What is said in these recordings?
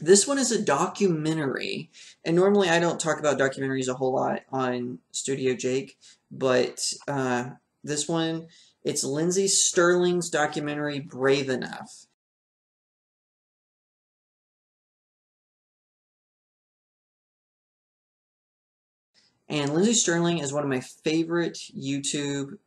This one is a documentary, and normally I don't talk about documentaries a whole lot on Studio Jake, but uh, this one, it's Lindsey Stirling's documentary Brave Enough. And Lindsey Stirling is one of my favorite YouTube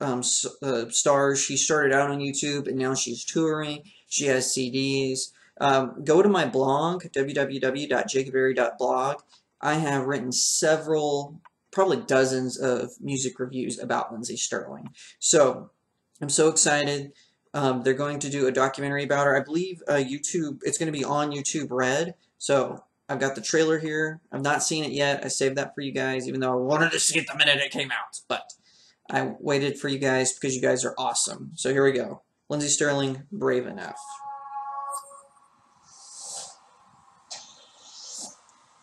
um, uh, stars. She started out on YouTube and now she's touring. She has CDs. Um, go to my blog, www.jacobairey.blog. I have written several, probably dozens of music reviews about Lindsey Stirling. So I'm so excited. Um, they're going to do a documentary about her. I believe uh, YouTube, it's going to be on YouTube Red. So I've got the trailer here. I've not seen it yet. I saved that for you guys, even though I wanted to see it the minute it came out. But I waited for you guys because you guys are awesome. So here we go. Lindsey Stirling, Brave Enough.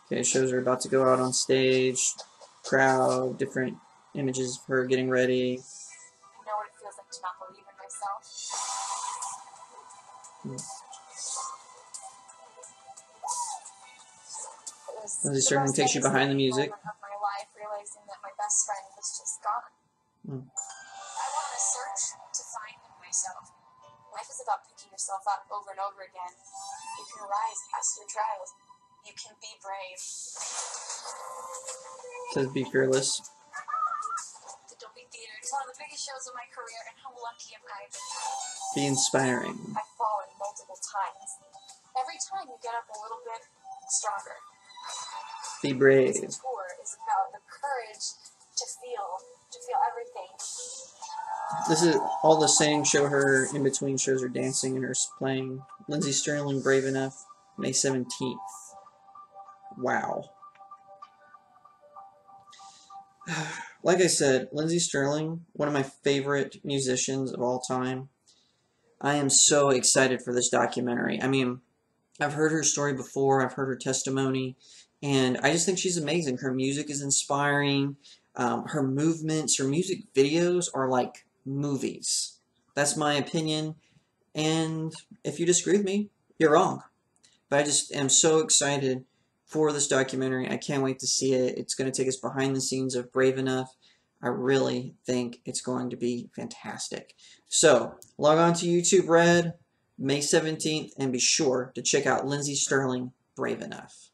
Okay, shows her about to go out on stage. Crowd, different images of her getting ready. I know what it feels like to not believe in myself. Hmm. Stirling takes you behind the music. Of my life, realizing that my best friend was just gone. Mm. I on a search to find myself. Life is about picking yourself up over and over again. You can rise past your trials. You can be brave. Says be fearless. The Dolby Theater is one of the biggest shows of my career, and how lucky am I? Be inspiring. I've fallen multiple times. Every time you get up a little bit stronger. Be brave. This tour is about the courage to feel, to feel everything. This is all the same. Show her in between shows her dancing and her playing. Lindsey Stirling, Brave Enough, May 17th. Wow. Like I said, Lindsey Stirling, one of my favorite musicians of all time. I am so excited for this documentary. I mean, I've heard her story before, I've heard her testimony, and I just think she's amazing. Her music is inspiring. Um, her movements, her music videos are like movies. That's my opinion. And if you disagree with me, you're wrong. But I just am so excited for this documentary. I can't wait to see it. It's going to take us behind the scenes of Brave Enough. I really think it's going to be fantastic. So, log on to YouTube Red May 17th and be sure to check out Lindsey Stirling Brave Enough.